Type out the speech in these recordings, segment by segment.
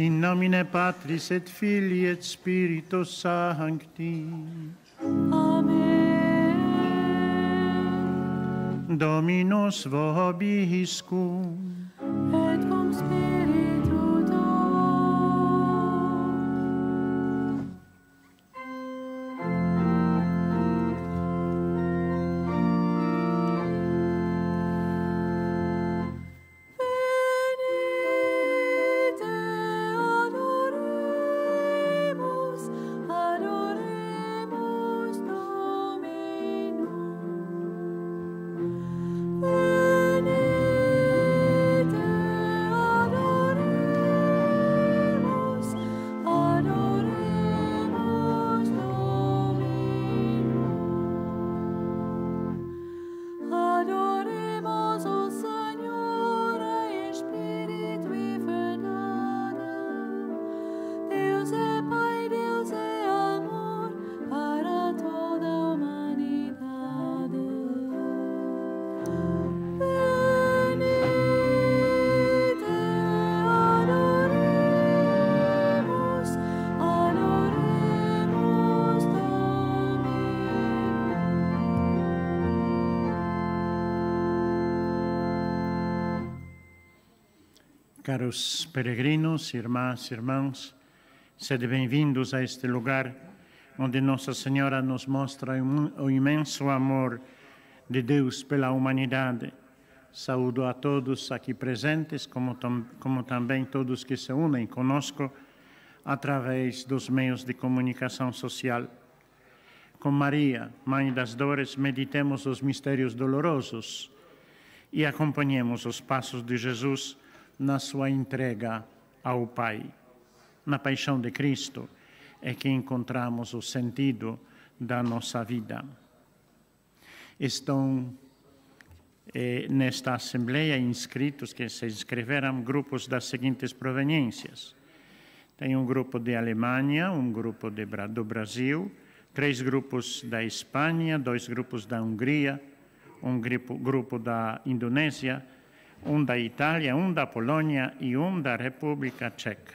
In nomine Patris et Filii et Spiritus Sancti. Amen. Dominus vobiscum. Caros peregrinos, irmãs, irmãos, sede bem-vindos a este lugar onde Nossa Senhora nos mostra o imenso amor de Deus pela humanidade. Saúdo a todos aqui presentes, como, como também todos que se unem conosco através dos meios de comunicação social. Com Maria, Mãe das Dores, meditemos os mistérios dolorosos e acompanhemos os passos de Jesus na sua entrega ao Pai. Na paixão de Cristo é que encontramos o sentido da nossa vida. Estão eh, nesta Assembleia inscritos que se inscreveram grupos das seguintes proveniências. Tem um grupo de Alemanha, um grupo de do Brasil, três grupos da Espanha, dois grupos da Hungria, um grupo, grupo da Indonésia, um da Itália, um da Polônia e um da República Tcheca.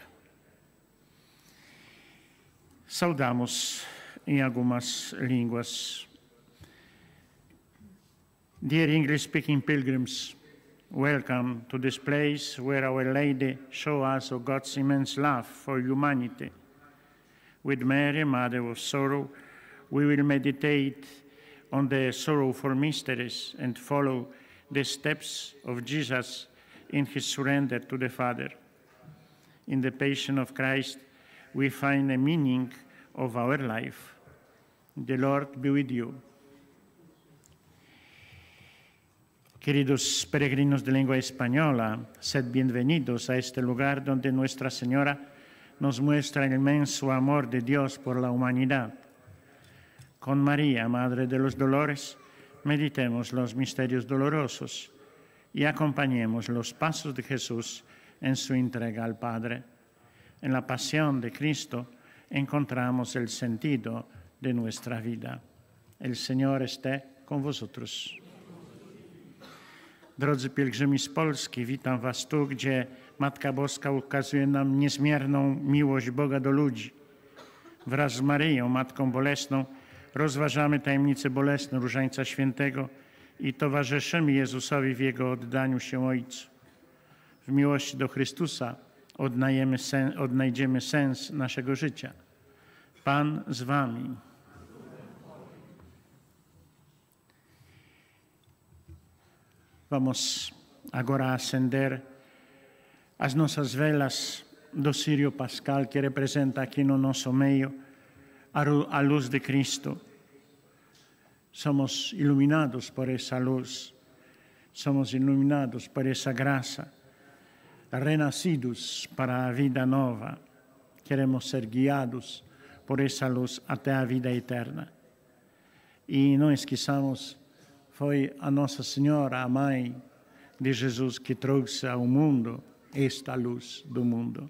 Saudamos em algumas línguas. Dear English-speaking pilgrims, welcome to this place where Our Lady show us of God's immense love for humanity. With Mary, Mother of Sorrow, we will meditate on the sorrowful mysteries and follow the steps of Jesus in his surrender to the Father. In the Passion of Christ, we find a meaning of our life. The Lord be with you. Queridos peregrinos de lengua española, sed bienvenidos a este lugar donde Nuestra Señora nos muestra el inmenso amor de Dios por la humanidad. Con María, Madre de los Dolores, meditemos los misterios dolorosos y acompañemos los pasos de Jesús en su entrega al Padre. En la pasión de Cristo encontramos el sentido de nuestra vida. El Señor esté con vosotros. Drodzy pielgrzymi z Polski, witam Was tu, gdzie Matka Boska ukazuje nam niezmierną miłość Boga do ludzi. Wraz z Maryją, Matką Bolesną, rozważamy tajemnicę bolesną Różańca Świętego i towarzyszymy Jezusowi w Jego oddaniu się Ojcu. W miłości do Chrystusa sen, odnajdziemy sens naszego życia. Pan z Wami. Vamos agora a acender as nossas velas do Sírio Pascal, que representa aqui no nosso meio a luz de Cristo. Somos iluminados por essa luz, somos iluminados por essa graça, renascidos para a vida nova. Queremos ser guiados por essa luz até a vida eterna. E não esqueçamos, foi a Nossa Senhora, a Mãe de Jesus, que trouxe ao mundo esta luz do mundo.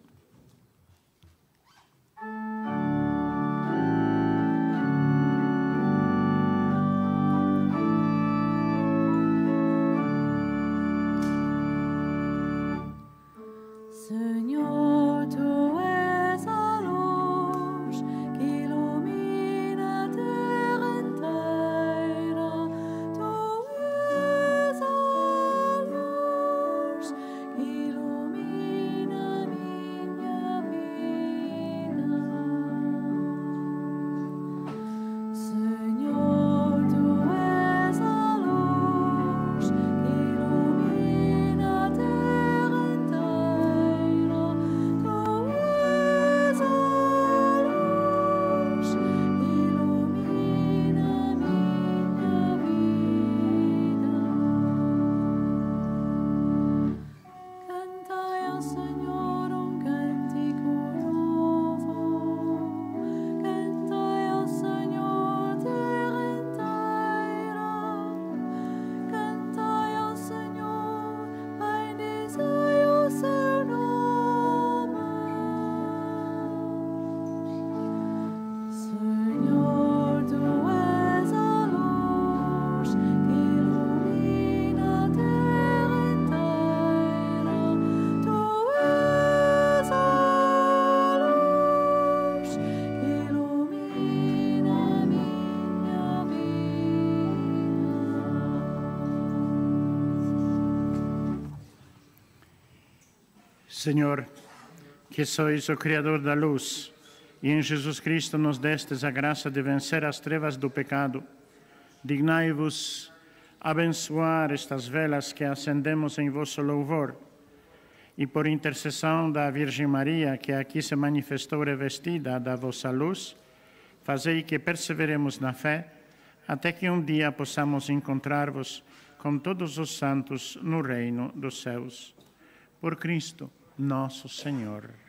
Senhor, que sois o Criador da luz, e em Jesus Cristo nos destes a graça de vencer as trevas do pecado, dignai-vos abençoar estas velas que acendemos em vosso louvor, e por intercessão da Virgem Maria, que aqui se manifestou revestida da vossa luz, fazei que perseveremos na fé, até que um dia possamos encontrar-vos com todos os santos no reino dos céus. Por Cristo, nosso Senhor.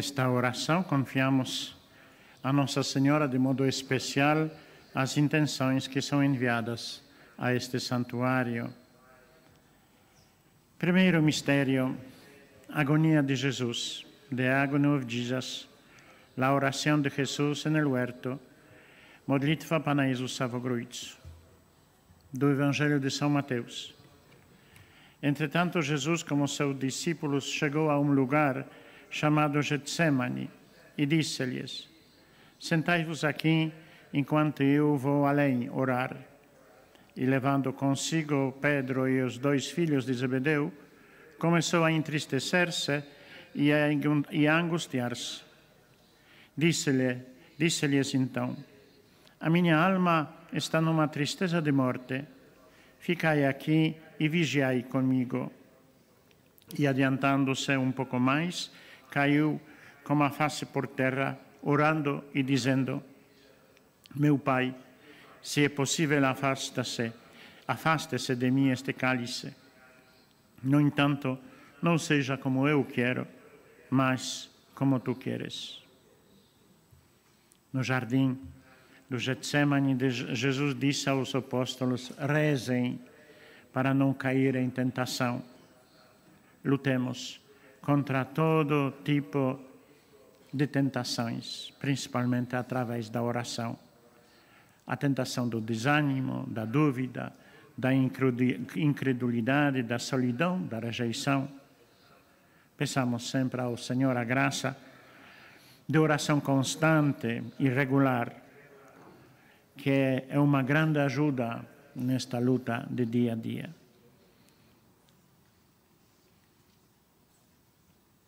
Nesta oração, confiamos a Nossa Senhora de modo especial as intenções que são enviadas a este santuário. Primeiro mistério, agonia de Jesus, the agony of Jesus, la oração de Jesus el huerto, modlitwa Pana Jezusa w do Evangelho de São Mateus. Entretanto, Jesus, como seus discípulos, chegou a um lugar chamado Getsemane e disse-lhes: Sentai-vos aqui enquanto eu vou além orar. E levando consigo Pedro e os dois filhos de Zebedeu, começou a entristecer-se e a angu- a angustiar-se. Disse-lhe, disse-lhes então: A minha alma está numa tristeza de morte. Ficai aqui e vigiai comigo. E adiantando-se um pouco mais, caiu com a face por terra, orando e dizendo: Meu pai, se é possível, afasta-se, afaste-se de mim este cálice. No entanto, não seja como eu quero, mas como tu queres. No jardim do Getsemane, Jesus disse aos apóstolos: rezem para não cair em tentação. Lutemos contra todo tipo de tentações, principalmente através da oração. A tentação do desânimo, da dúvida, da incredulidade, da solidão, da rejeição. Peçamos sempre ao Senhor a graça de oração constante e regular, que é uma grande ajuda nesta luta de dia a dia.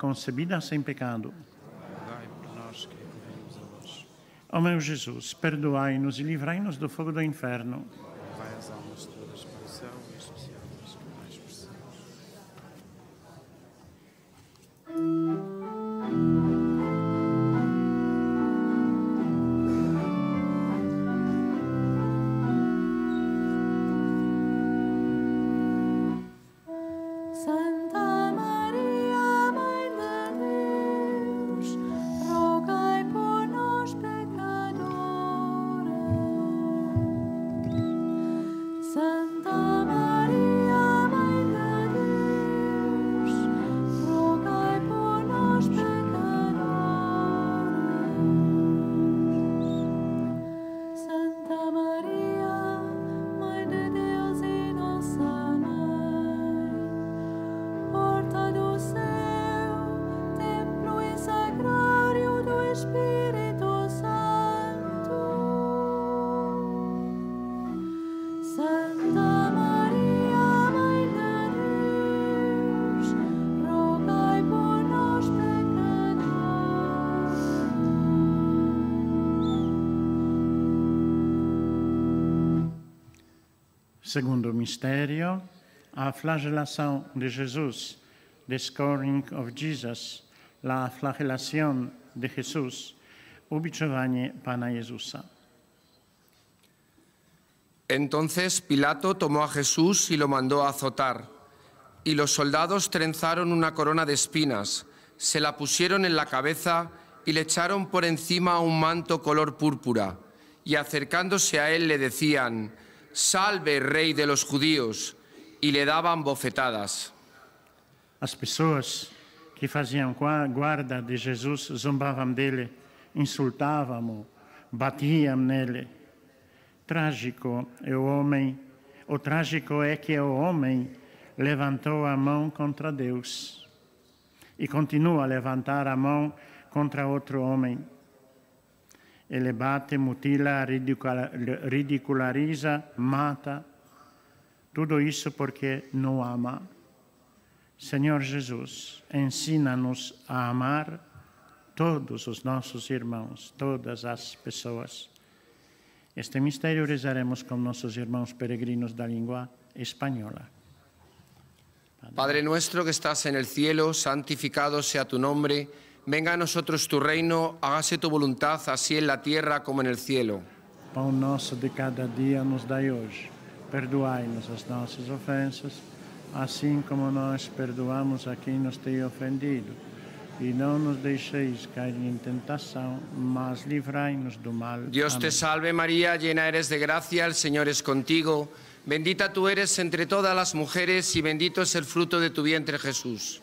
Concebida sem pecado. Rogai por nós que recorremos a vós. Ó meu Jesus, perdoai-nos e livrai-nos do fogo do inferno. Segundo mistério, a flagelação de Jesus, the scourging of Jesus, la flagelación de Jesús, ubičovanie Pana Jezusa. Entonces Pilato tomó a Jesús y lo mandó a azotar. Y los soldados trenzaron una corona de espinas, se la pusieron en la cabeza y le echaron por encima un manto color púrpura. Y acercándose a él le decían, Salve, rey de los judíos. Y le daban bofetadas. As pessoas que faziam gua- guarda de Jesus zombavam dele, insultavam-o, batiam nele. Trágico é o homem, o trágico é que o homem levantou a mão contra Deus e continua a levantar a mão contra outro homem. Ele bate, mutila, ridicula- ridiculariza, mata. Tudo isso porque não ama. Senhor Jesus, ensina-nos a amar todos os nossos irmãos, todas as pessoas. Este mistério rezaremos com nossos irmãos peregrinos da língua espanhola. Padre nuestro que estás en el cielo, santificado sea tu nombre. Venga a nosotros tu reino, hágase tu voluntad, así en la tierra como en el cielo. Pão nosso de cada dia nos dai hoje. Perdoai-nos as nossas ofensas, assim como nós perdoamos a quem nos tem ofendido. E não nos deixeis cair em tentação, mas livrai-nos do mal. Dios te salve María, llena eres de gracia, el Señor es contigo. Bendita tú eres entre todas las mujeres y bendito es el fruto de tu vientre Jesús.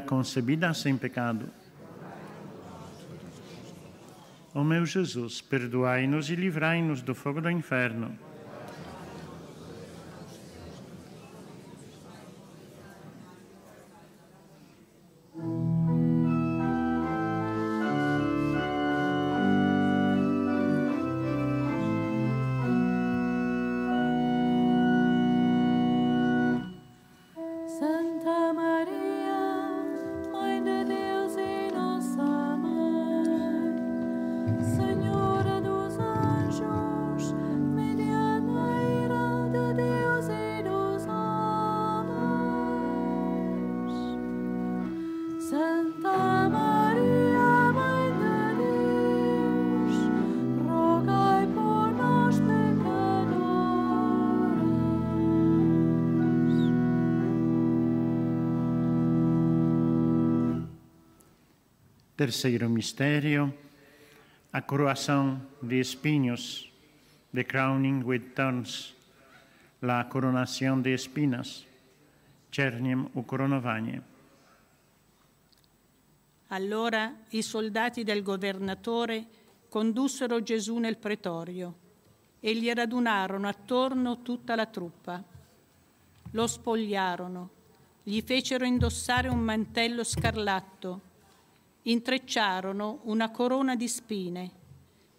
Concebida sem pecado. Ó meu Jesus, perdoai-nos e livrai-nos do fogo do inferno. Terceiro mistério, a coroação de espinhos, the crowning with thorns, la coronação de espinas, cerniem o coronovanie. Allora i soldati del governatore condussero Gesù nel pretorio e gli radunarono attorno tutta la truppa. Lo spogliarono, gli fecero indossare un mantello scarlatto, intrecciarono una corona di spine,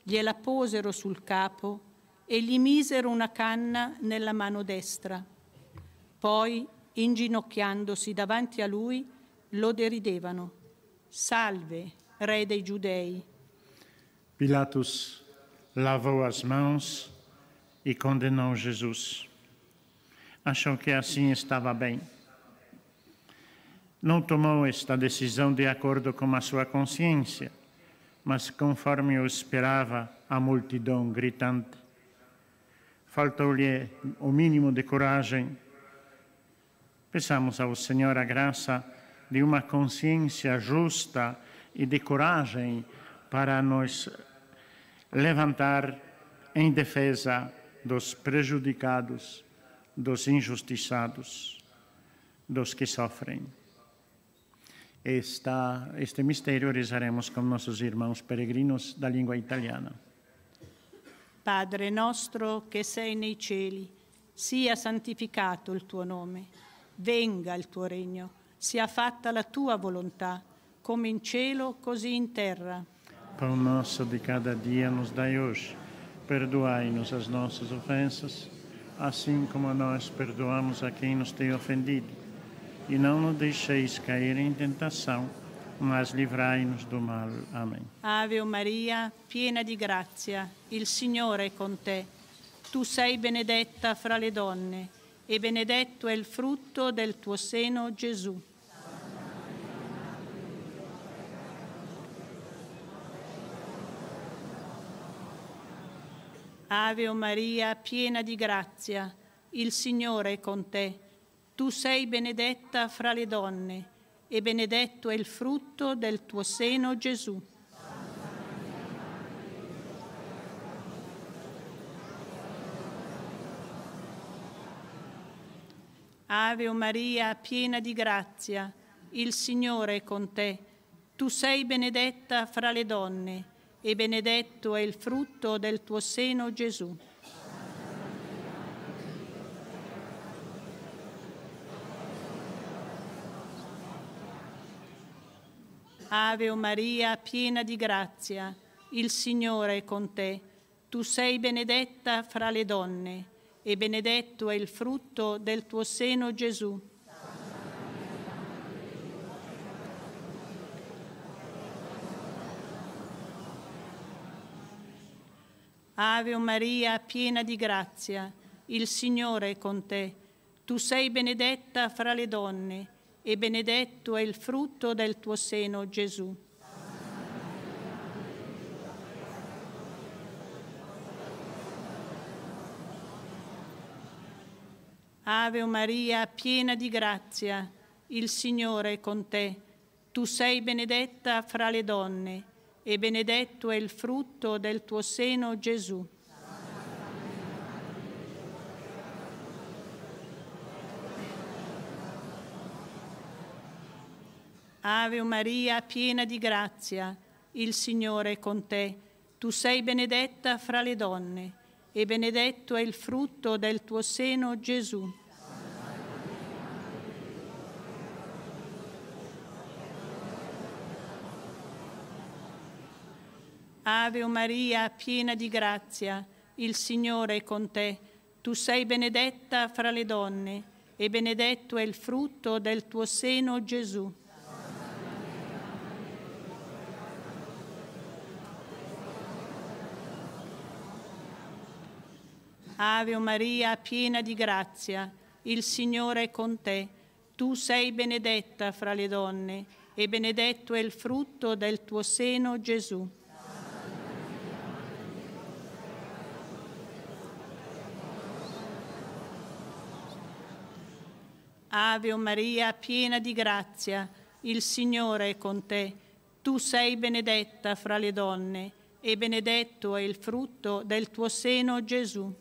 gliela posero sul capo e gli misero una canna nella mano destra. Poi, inginocchiandosi davanti a lui, lo deridevano. Salve, re dei giudei. Pilatos lavou as mãos e condenou Jesus. Achou que assim estava bem. Não tomou esta decisão de acordo com a sua consciência, mas conforme o esperava a multidão gritante. Faltou-lhe o mínimo de coragem. Peçamos ao Senhor a graça de uma consciência justa e de coragem para nos levantar em defesa dos prejudicados, dos injustiçados, dos que sofrem. Esta, este mistério rezaremos com nossos irmãos peregrinos da língua italiana. Padre nostro che sei nei cieli, sia santificato il tuo nome, venga il tuo regno, sia fatta la tua volontà, come in cielo così in terra. Pão nosso de cada dia nos dai hoje. Perdoai-nos as nossas ofensas, assim como nós perdoamos a quem nos tem ofendido. E não nos deixeis cair em tentação, mas livrai-nos do mal. Amém. Ave Maria, piena di grazia, il Signore è con te. Tu sei benedetta fra le donne, e benedetto è il frutto del tuo seno, Gesù. Ave Maria, piena di grazia, il Signore è con te. Tu sei benedetta fra le donne, e benedetto è il frutto del tuo seno, Gesù. Ave Maria, piena di grazia, il Signore è con te. Tu sei benedetta fra le donne, e benedetto è il frutto del tuo seno, Gesù. Ave Maria, piena di grazia, il Signore è con te. Tu sei benedetta fra le donne, e benedetto è il frutto del tuo seno, Gesù. Ave Maria, piena di grazia, il Signore è con te. Tu sei benedetta fra le donne, e benedetto è il frutto del tuo seno, Gesù. Ave Maria, piena di grazia, il Signore è con te. Tu sei benedetta fra le donne, e benedetto è il frutto del tuo seno, Gesù. Ave Maria, piena di grazia, il Signore è con te. Tu sei benedetta fra le donne, e benedetto è il frutto del tuo seno, Gesù. Ave Maria, piena di grazia, il Signore è con te. Tu sei benedetta fra le donne, e benedetto è il frutto del tuo seno, Gesù. Ave Maria, piena di grazia, il Signore è con te. Tu sei benedetta fra le donne, e benedetto è il frutto del tuo seno, Gesù. Ave Maria, piena di grazia, il Signore è con te. Tu sei benedetta fra le donne, e benedetto è il frutto del tuo seno, Gesù.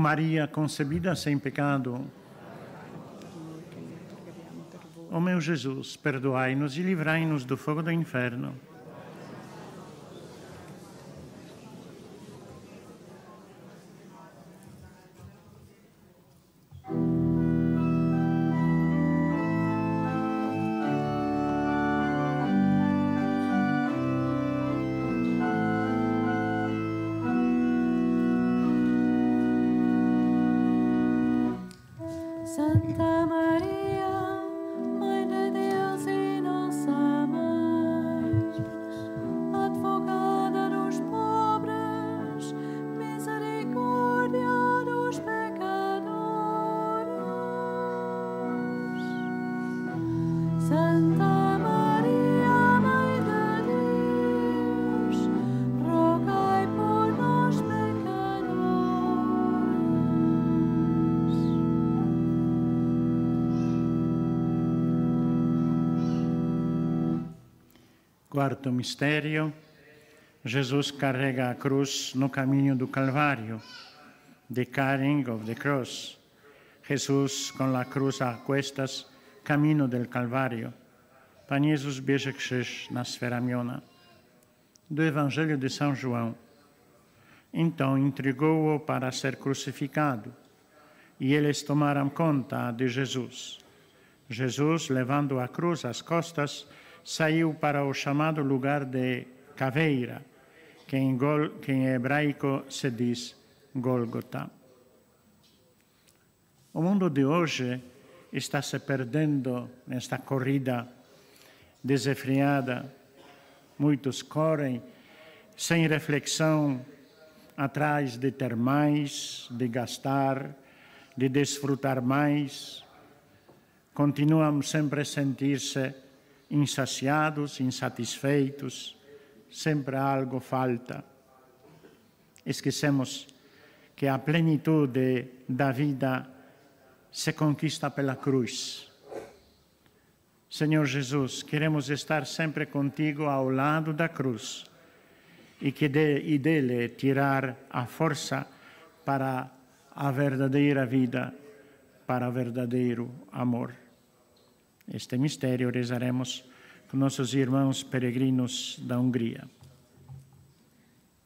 Maria concebida sem pecado, ó meu Jesus, perdoai-nos e livrai-nos do fogo do inferno. Quarto mistério, Jesus carrega a cruz no caminho do Calvário. The carrying of the cross. Jesus com a cruz a cuestas, caminho del Calvário. Pan Jezus bierze krzyż na swe ramiona. Do Evangelho de São João. Então entregou-o para ser crucificado, e eles tomaram conta de Jesus. Jesus, levando a cruz às costas, saiu para o chamado lugar de Caveira, que em, gol, que em hebraico se diz Gólgota. O mundo de hoje está se perdendo nesta corrida desenfreada. Muitos correm sem reflexão atrás de ter mais, de gastar, de desfrutar mais. Continuam sempre a sentir-se insaciados, insatisfeitos, sempre algo falta. Esquecemos que a plenitude da vida se conquista pela cruz. Senhor Jesus, queremos estar sempre contigo ao lado da cruz e que de, e dele tirar a força para a verdadeira vida, para o verdadeiro amor. Este mistério rezaremos com nossos irmãos peregrinos da Hungria.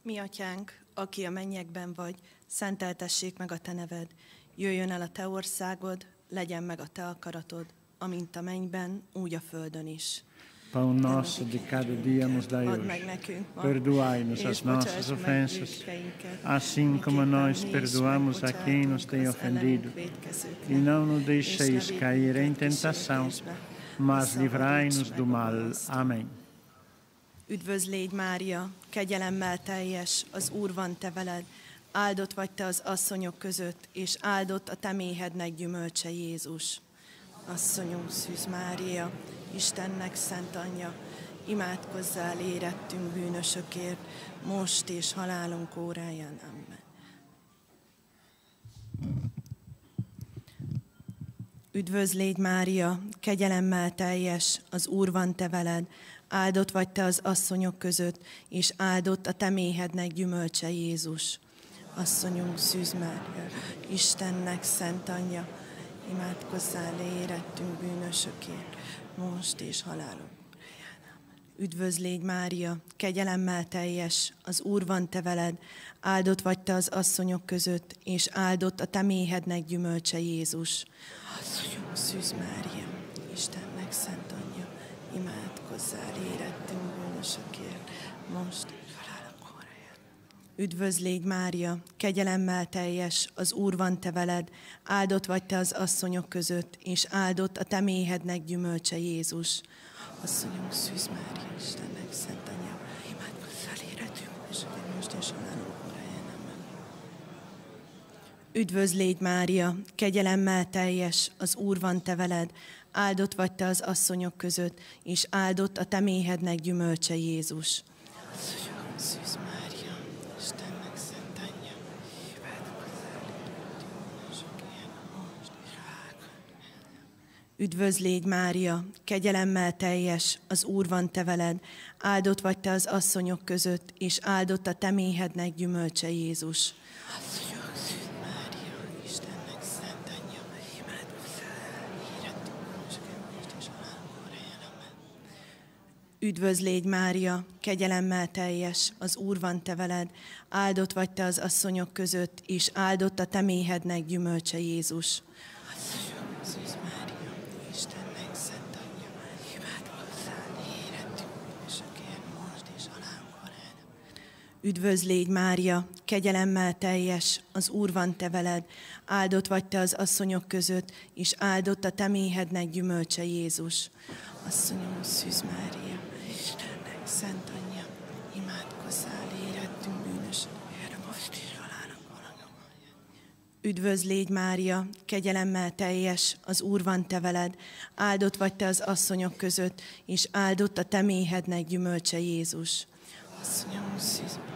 Mi atyánk, aki a mennyekben vagy, szenteltessék meg a te neved. Jöjjön el a te országod, legyen meg a te akaratod, amint a mennyben, úgy a földön is. Pão nosso de cada dia nos dai hoje. Perdoai-nos as nossas ofensas, assim como nós perdoamos a quem nos tem ofendido. E não nos deixeis cair em tentação, mas livrai-nos do mal. Amém. Üdvözl légy Mária, kegyelemmel teljes, az Úr van te veled, áldott vagy te az asszonyok között, és áldott a te méhednek gyümölcse Jézus. Asszonyunk Szűz Mária, Istennek szent anyja, imádkozzál érettünk bűnösökért, most és halálunk óráján. Amen. Üdvözl légy Mária, kegyelemmel teljes, az Úr van te veled, áldott vagy te az asszonyok között, és áldott a te méhednek gyümölcse Jézus. Asszonyunk Szűz Mária, Istennek szent anyja, imádkozzál érettünk bűnösökért, most és halálunk. Üdvözl légy Mária, kegyelemmel teljes, az Úr van te veled, áldott vagy te az asszonyok között, és áldott a te méhednek gyümölcse Jézus. Asszonyunk Szűz Mária, Istennek szent anyja, imádkozzál érettünk bűnösökért, most. Üdvözl légy Mária, kegyelemmel teljes, az Úr van te veled, áldott vagy te az asszonyok között, és áldott a te méhednek gyümölcse Jézus. Asszonyunk Szűz Mária, Istennek szent anyja, imádkozzál érettünk bűnösökért, most és óráján. Amen. Üdvözl légy Mária, kegyelemmel teljes, az Úr van te veled, áldott vagy te az asszonyok között, és áldott a te méhednek gyümölcse Jézus. Asszonyunk Szűz Mária, Istennek szent anyja, imádkozzál érettünk bűnösökért, most és halálunk Üdvözl légy Mária, kegyelemmel teljes, az Úr van te veled, áldott vagy te az asszonyok között, és áldott a te méhednek gyümölcse Jézus. Asszonyok Mária, Istennek légy Mária, kegyelemmel teljes, az Úr van te veled, áldott vagy te az asszonyok között, és áldott a te méhednek gyümölcse. Jézus Mária, Istennek szent anyja, imádkozzál, érettünk bűnösökért, most és halálkor Üdvözl légy Mária, kegyelemmel teljes, az Úr van te veled, áldott vagy te az asszonyok között, és áldott a te méhednek gyümölcse Jézus. Asszonyom, Szűz Mária, Istennek szent anyja, imádkozzál, érettünk bűnösökért, most is Üdvözl légy Mária, kegyelemmel teljes, az Úr van te veled, áldott vagy te az asszonyok között, és áldott a te méhednek gyümölcse Jézus. Asszonyom, Szűz Mária,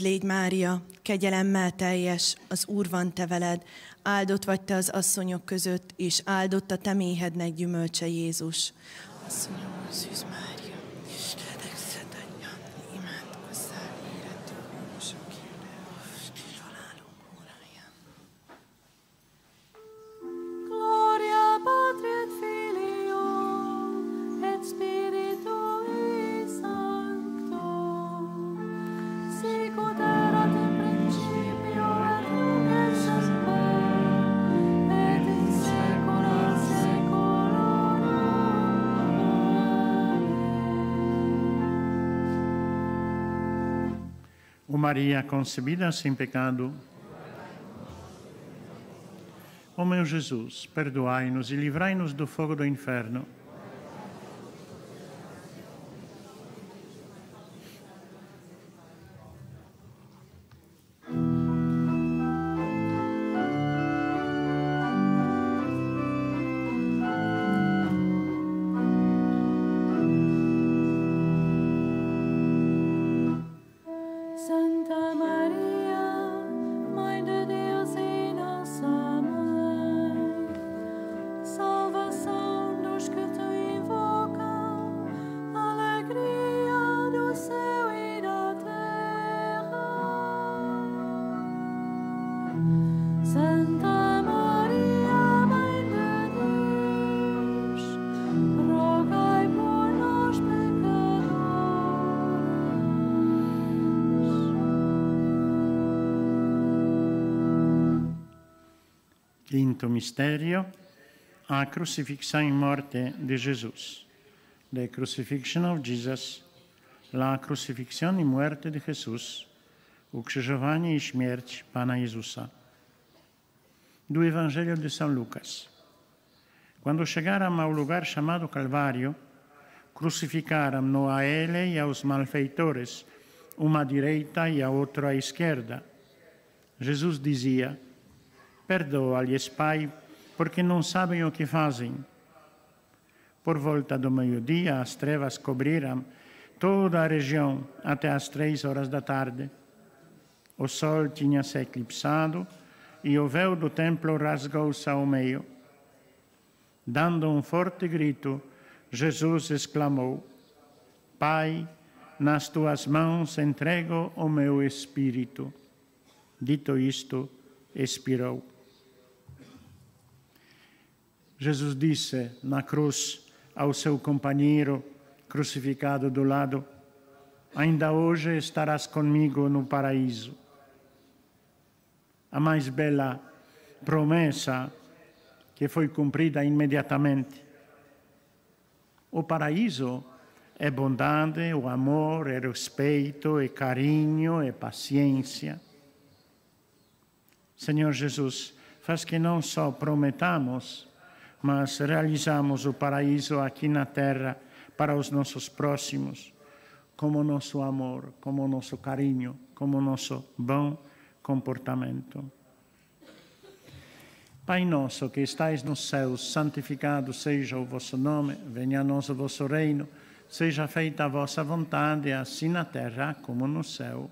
Légy Mária, kegyelemmel teljes, az Úr van te veled, áldott vagy te az asszonyok között, és áldott a te méhednek gyümölcse Jézus. Asszonyom, Szűz Mária, Maria concebida sem pecado. Ó meu Jesus, perdoai-nos e livrai-nos do fogo do inferno. Quinto mistério, a crucifixião e morte de Jesus. The crucifixion of Jesus, la crucifixião e morte de Jesus, ukrzyżowanie i śmierć Pana Jezusa. Do Evangelho de São Lucas. Quando chegaram ao lugar chamado Calvário, crucificaram-no a ele e aos malfeitores, uma à direita e a outra à esquerda. Jesus dizia: Perdoa-lhes, Pai, porque não sabem o que fazem. Por volta do meio-dia, as trevas cobriram toda a região até às três horas da tarde. O sol tinha se eclipsado e o véu do templo rasgou-se ao meio. Dando um forte grito, Jesus exclamou: Pai, nas tuas mãos entrego o meu espírito. Dito isto, expirou. Jesus disse na cruz ao seu companheiro crucificado do lado: Ainda hoje estarás comigo no paraíso. A mais bela promessa que foi cumprida imediatamente. O paraíso é bondade, o amor, é respeito, é carinho, é paciência. Senhor Jesus, faz que não só prometamos, mas realizamos o paraíso aqui na terra para os nossos próximos, como nosso amor, como nosso carinho, como nosso bom comportamento. Pai nosso que estais nos céus, santificado seja o vosso nome, venha a nós o vosso reino, seja feita a vossa vontade, assim na terra como no céu.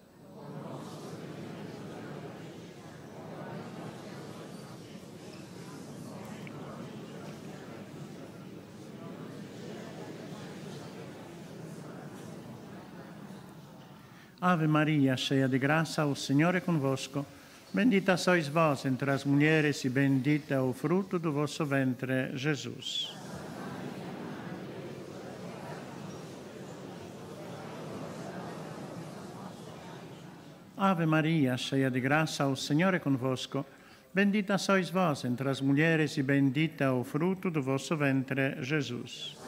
Ave Maria, cheia de graça, o Senhor é convosco. Bendita sois vós entre as mulheres e bendito é o fruto do vosso ventre, Jesus. Ave Maria, cheia de graça, o Senhor é convosco. Bendita sois vós entre as mulheres e bendito é o fruto do vosso ventre, Jesus.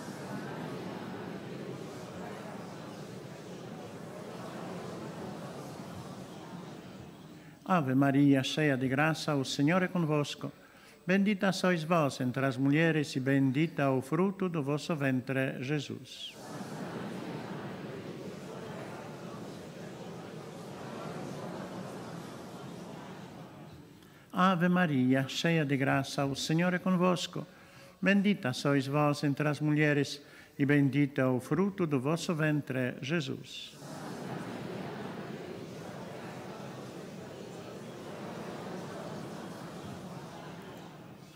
Ave Maria, cheia de graça, o Senhor é convosco. Bendita sois vós entre as mulheres e bendito é o fruto do vosso ventre, Jesus. Ave Maria, cheia de graça, o Senhor é convosco. Bendita sois vós entre as mulheres e bendito é o fruto do vosso ventre, Jesus.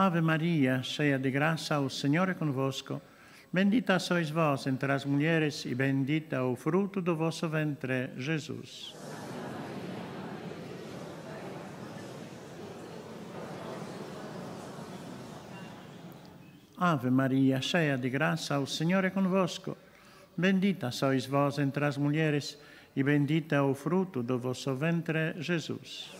Ave Maria, cheia de graça, o Senhor é convosco. Bendita sois vós entre as mulheres e bendito é o fruto do vosso ventre, Jesus. Ave Maria, cheia de graça, o Senhor é convosco. Bendita sois vós entre as mulheres e bendito é o fruto do vosso ventre, Jesus.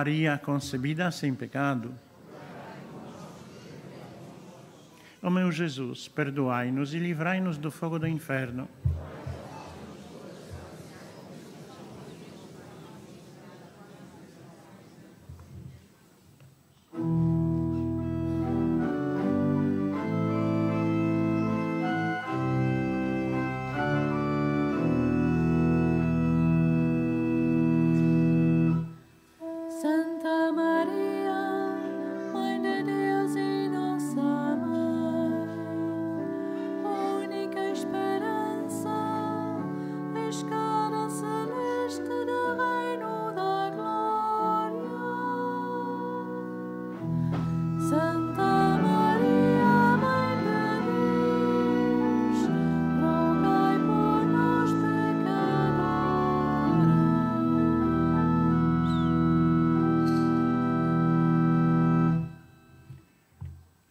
Maria concebida sem pecado. Ó meu Jesus, perdoai-nos e livrai-nos do fogo do inferno.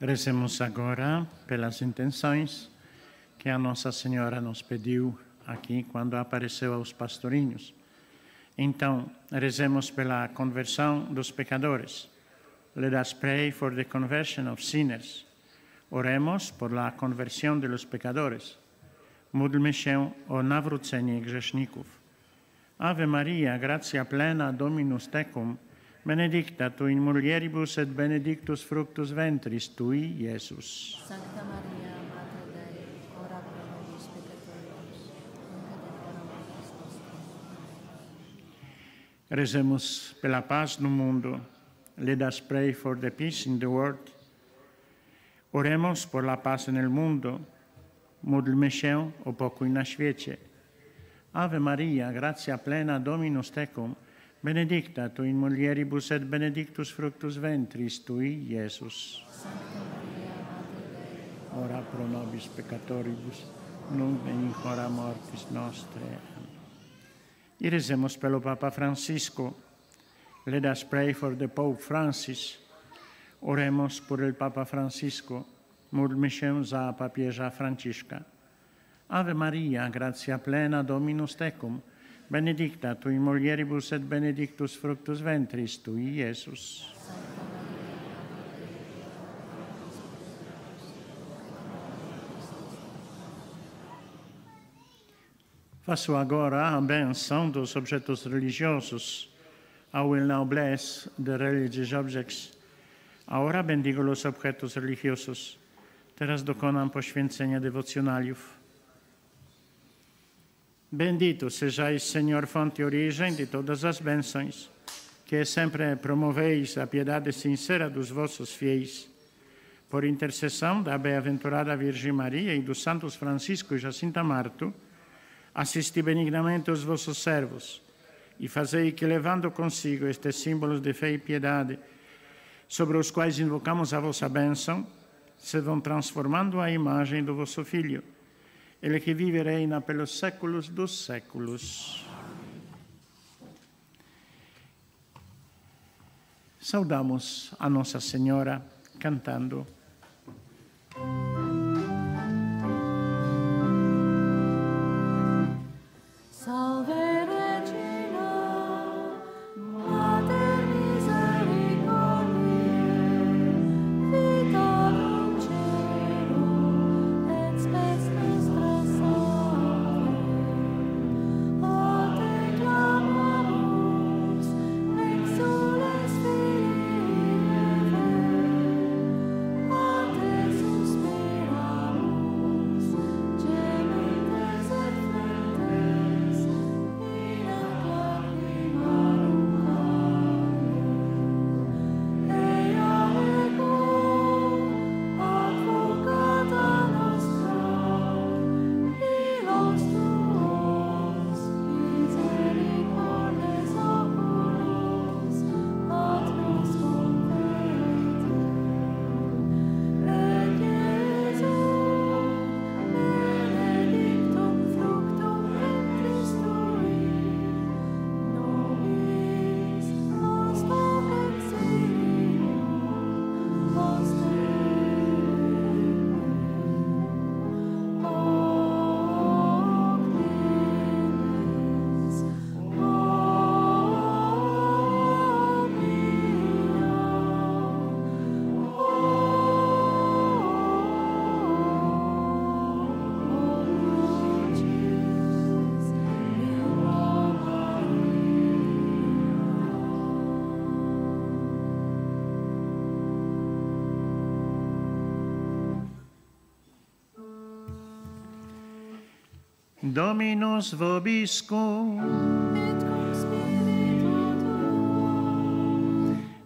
Rezemos agora pelas intenções que a Nossa Senhora nos pediu aqui quando apareceu aos pastorinhos. Então, rezemos pela conversão dos pecadores. Let us pray for the conversion of sinners. Oremos por la conversión de los pecadores. Módlmy się o nawrócenie grzeszników. Ave Maria, gratia plena Dominus tecum, benedicta tu in mulieribus et benedictus fructus ventris tui, Iesus. Sancta Maria, Mater Dei, ora pro nobis peccatoribus, nunc et in mortis nostre. Rezemos pela paz no mundo. Let us pray for the peace in the world. Oremos por la paz en el mundo. Módlmy się o pokój na świecie. Ave Maria, gratia plena Dominus tecum, benedicta tu in mulieribus et benedictus fructus ventris tui, Iesus. Ora pro nobis peccatoribus, nunc et in hora mortis nostre. Iris emus pelo Papa Francisco. Let us pray for the Pope Francis. Oremos por el Papa Francisco. Módlmy się za papieża Franciszka. Ave Maria, gratia plena Dominus tecum, benedicta tu in mulieribus et benedictus fructus ventris tui, Iesus. Faço agora a benção dos objetos religiosos. I will now bless the religious objects. Ahora bendigo los objetos religiosos. Teraz dokonam poświęcenia devocjonaliów. Bendito sejais, Senhor, fonte e origem de todas as bênçãos, que sempre promoveis a piedade sincera dos vossos fiéis. Por intercessão da bem-aventurada Virgem Maria e dos santos Francisco e Jacinta Marto, assisti benignamente os vossos servos e fazei que, levando consigo estes símbolos de fé e piedade, sobre os quais invocamos a vossa bênção, se vão transformando à imagem do vosso Filho, ele que vive e reina pelos séculos dos séculos. Saudamos a Nossa Senhora cantando. Dominus vobiscum,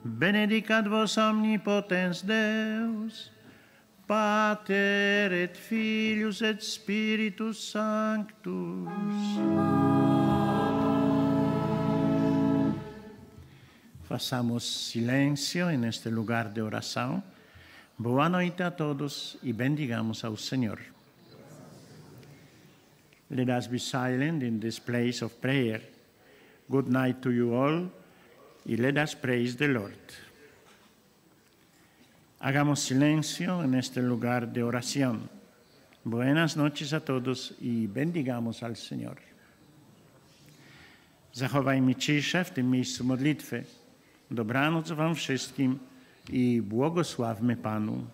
benedicat vos omnipotens Deus, Pater et Filius et Spiritus Sanctus. Façamos silêncio en este lugar de oração. Boa noite a todos e bendigamos ao Senhor. Let us be silent in this place of prayer. Good night to you all, y let us praise the Lord. Hagamos silencio en este lugar de oración. Buenas noches a todos y bendigamos al Señor. Zachowajmy ciszę w tym miejscu modlitwy. Dobranoc Wam wszystkim i błogosławmy Panu.